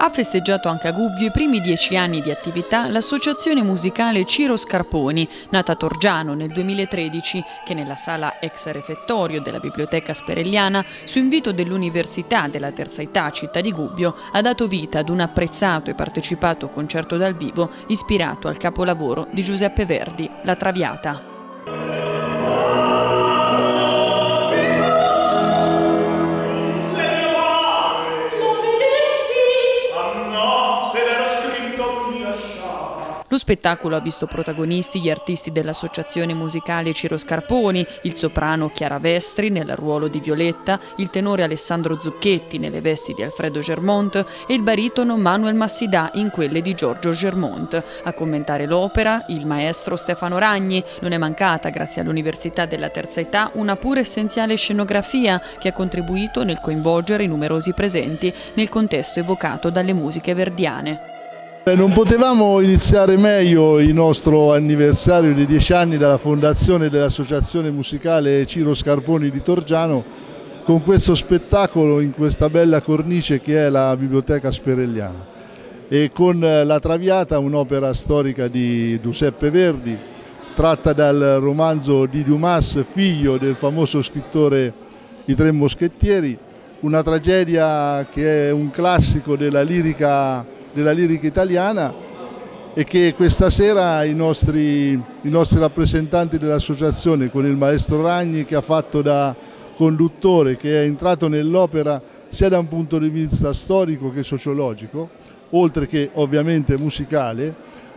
Ha festeggiato anche a Gubbio i primi dieci anni di attività l'associazione musicale Ciro Scarponi, nata a Torgiano nel 2013, che nella sala ex refettorio della Biblioteca Sperelliana, su invito dell'Università della Terza Età Città di Gubbio, ha dato vita ad un apprezzato e partecipato concerto dal vivo ispirato al capolavoro di Giuseppe Verdi, La Traviata. Spettacolo ha visto protagonisti gli artisti dell'associazione musicale Ciro Scarponi, il soprano Chiara Vestri nel ruolo di Violetta, il tenore Alessandro Zucchetti nelle vesti di Alfredo Germont e il baritono Manuel Massidà in quelle di Giorgio Germont. A commentare l'opera il maestro Stefano Ragni. Non è mancata, grazie all'Università della Terza Età, una pura essenziale scenografia che ha contribuito nel coinvolgere i numerosi presenti nel contesto evocato dalle musiche verdiane. Non potevamo iniziare meglio il nostro anniversario di dieci anni dalla fondazione dell'associazione musicale Ciro Scarponi di Torgiano con questo spettacolo in questa bella cornice che è la Biblioteca Sperelliana. E con La Traviata, un'opera storica di Giuseppe Verdi tratta dal romanzo di Dumas, figlio del famoso scrittore I Tre Moschettieri, una tragedia che è un classico della lirica della lirica italiana e che questa sera i nostri, i nostri rappresentanti dell'associazione con il maestro Ragni che ha fatto da conduttore, che è entrato nell'opera sia da un punto di vista storico che sociologico, oltre che ovviamente musicale,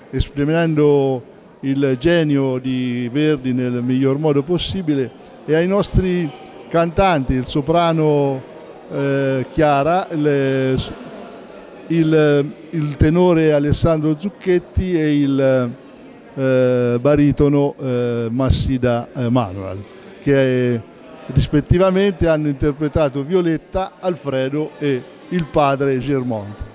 esprimendo il genio di Verdi nel miglior modo possibile e ai nostri cantanti, il soprano eh, Chiara, le, il, il tenore Alessandro Zucchetti e il eh, baritono eh, Massida eh, Manuel, che eh, rispettivamente hanno interpretato Violetta, Alfredo e il padre Germont.